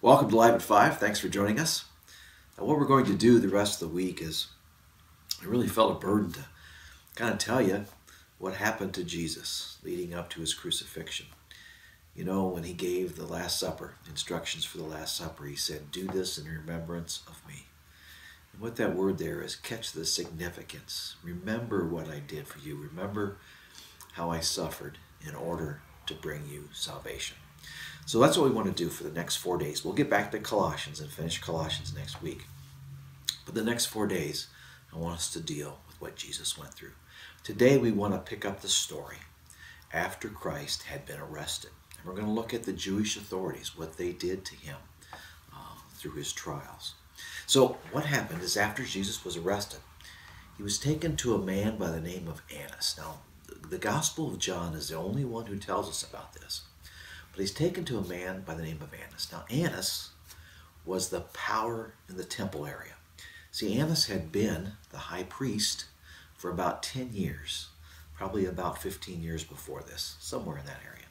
Welcome to Live at 5. Thanks for joining us. Now, what we're going to do the rest of the week is I really felt a burden to kind of tell you what happened to Jesus leading up to his crucifixion. You know, when he gave the Last Supper, instructions for the Last Supper, he said, Do this in remembrance of me. And what that word there is, catch the significance. Remember what I did for you. Remember how I suffered in order to bring you salvation. So that's what we want to do for the next four days. We'll get back to Colossians and finish Colossians next week. But the next four days, I want us to deal with what Jesus went through. Today, we want to pick up the story after Christ had been arrested. And we're going to look at the Jewish authorities, what they did to him uh, through his trials. So, what happened is after Jesus was arrested, he was taken to a man by the name of Annas. Now, the Gospel of John is the only one who tells us about this. But he's taken to a man by the name of Annas. Now, Annas was the power in the temple area. See, Annas had been the high priest for about 10 years, probably about 15 years before this, somewhere in that area.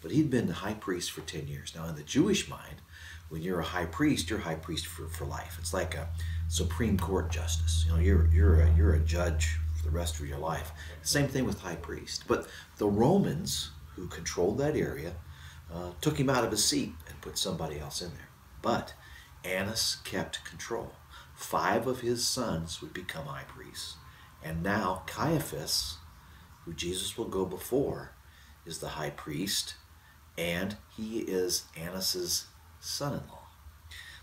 But he'd been the high priest for 10 years. Now, in the Jewish mind, when you're a high priest, you're high priest for, for life. It's like a Supreme Court justice. You know, you're, you're, a, you're a judge for the rest of your life. Same thing with high priest. But the Romans, who controlled that area, uh, took him out of his seat and put somebody else in there. But Annas kept control. Five of his sons would become high priests. And now Caiaphas, who Jesus will go before, is the high priest, and he is Annas's son-in-law.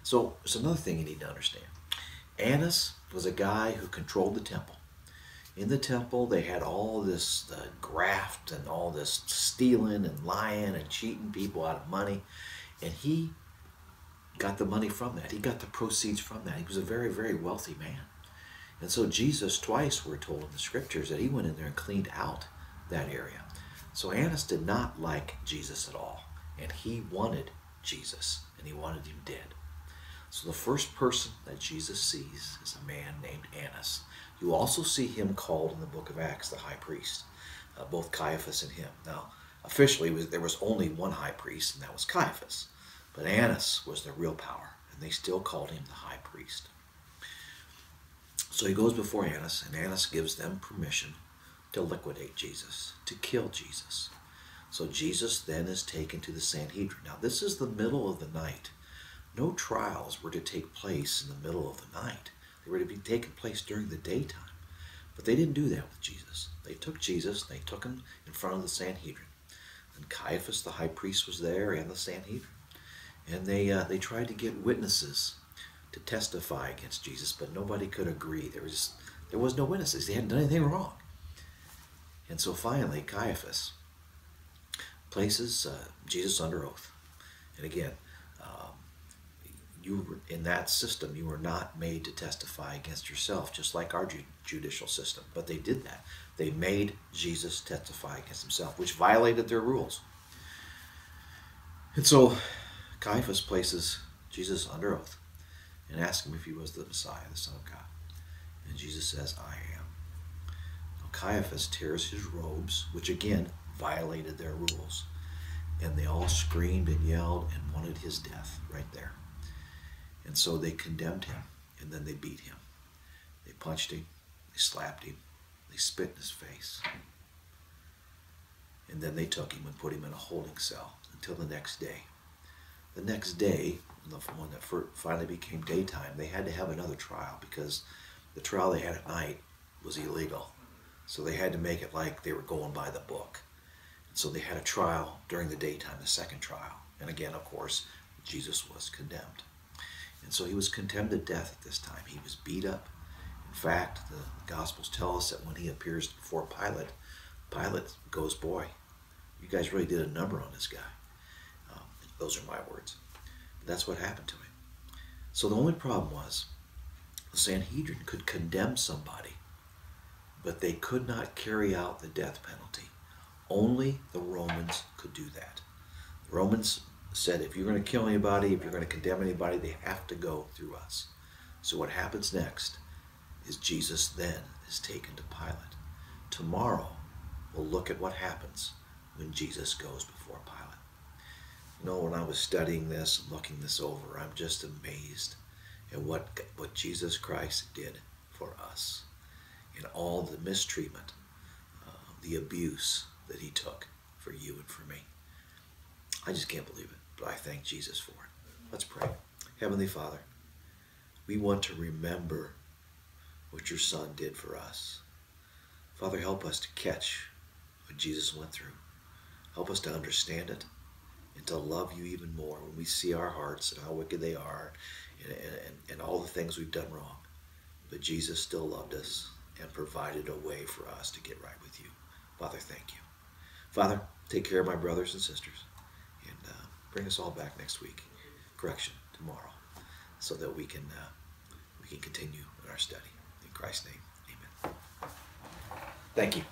So it's another thing you need to understand. Annas was a guy who controlled the temple in the temple they had all this uh, graft and all this stealing and lying and cheating people out of money. And he got the money from that. He got the proceeds from that. He was a very very wealthy man. And so jesus twice we're told in the scriptures that he went in there and cleaned out that area. So annas did not like jesus at all. And he wanted jesus and he wanted him dead. So the first person that jesus sees is a man named annas you also see him called in the book of Acts the high priest, uh, both Caiaphas and him. Now, officially, was, there was only one high priest, and that was Caiaphas. But Annas was the real power, and they still called him the high priest. So he goes before Annas, and Annas gives them permission to liquidate Jesus, to kill Jesus. So Jesus then is taken to the Sanhedrin. Now, this is the middle of the night. No trials were to take place in the middle of the night. They were to be taking place during the daytime. But they didn't do that with Jesus. They took Jesus, they took him in front of the Sanhedrin. And Caiaphas, the high priest, was there and the Sanhedrin. And they, uh, they tried to get witnesses to testify against Jesus, but nobody could agree. There was, there was no witnesses. They hadn't done anything wrong. And so finally, Caiaphas places uh, Jesus under oath. And again, you in that system you were not made to testify against yourself just like our judicial system. But they did that. They made jesus testify against himself which violated their rules. And so caiaphas places jesus under oath and asks him if he was the messiah the son of god. And jesus says i am. Now, caiaphas tears his robes which again violated their rules. And they all screamed and yelled and wanted his death right there and so they condemned him and then they beat him. They punched him, they slapped him, they spit in his face. And then they took him and put him in a holding cell until the next day. The next day, when it finally became daytime, they had to have another trial because the trial they had at night was illegal. So they had to make it like they were going by the book. And so they had a trial during the daytime, the second trial. And again, of course, Jesus was condemned. And so he was condemned to death at this time. He was beat up. In fact, the Gospels tell us that when he appears before Pilate, Pilate goes, Boy, you guys really did a number on this guy. Um, those are my words. But that's what happened to him. So the only problem was the Sanhedrin could condemn somebody, but they could not carry out the death penalty. Only the Romans could do that. The Romans said if you're going to kill anybody, if you're going to condemn anybody, they have to go through us. So what happens next is Jesus then is taken to Pilate. Tomorrow, we'll look at what happens when Jesus goes before Pilate. You know, when I was studying this looking this over, I'm just amazed at what, what Jesus Christ did for us and all the mistreatment, uh, the abuse that he took for you and for me. I just can't believe it, but I thank Jesus for it. Let's pray. Heavenly Father, we want to remember what your Son did for us. Father, help us to catch what Jesus went through. Help us to understand it and to love you even more when we see our hearts and how wicked they are and, and, and all the things we've done wrong. But Jesus still loved us and provided a way for us to get right with you. Father, thank you. Father, take care of my brothers and sisters and uh, bring us all back next week. Correction tomorrow so that we can uh, we can continue in our study. In Christ's name, amen. Thank you.